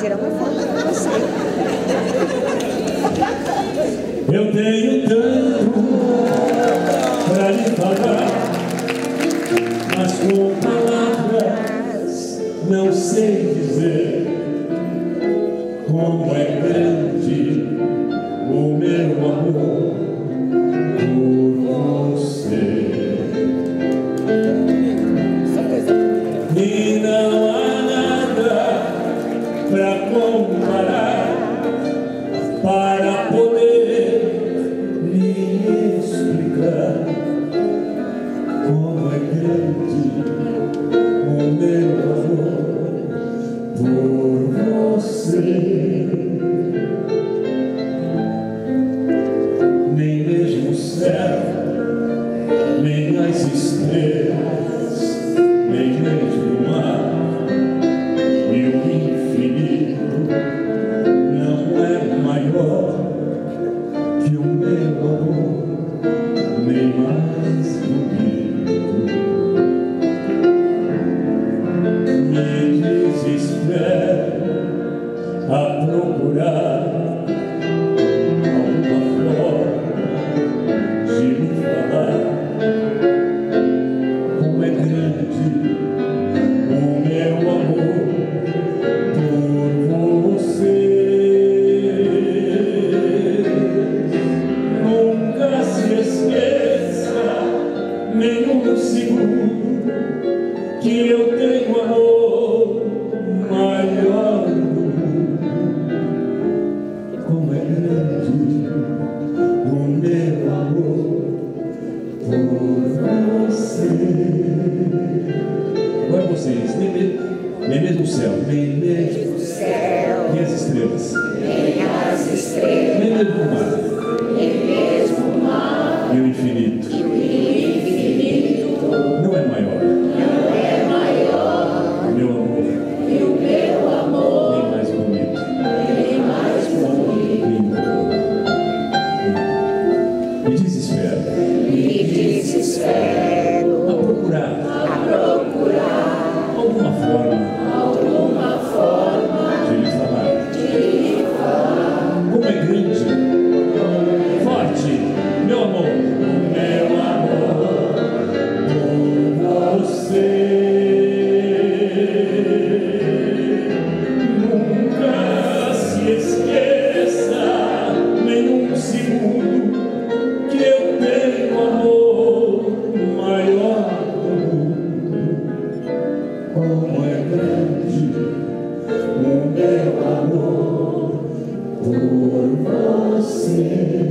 tirar uma foto com você. Eu tenho tanto pra lhe falar, mas com palavras não sei dizer como é grande o meu amor por você. E não para poder lhe explicar como é grande o meu amor por você. Nem mesmo o céu, nem as estrelas, Amen. Nem mesmo, nem mesmo o céu, nem mesmo O céu, nem as estrelas, nem as estrelas, nem mesmo o mar said. É grande o meu amor por você.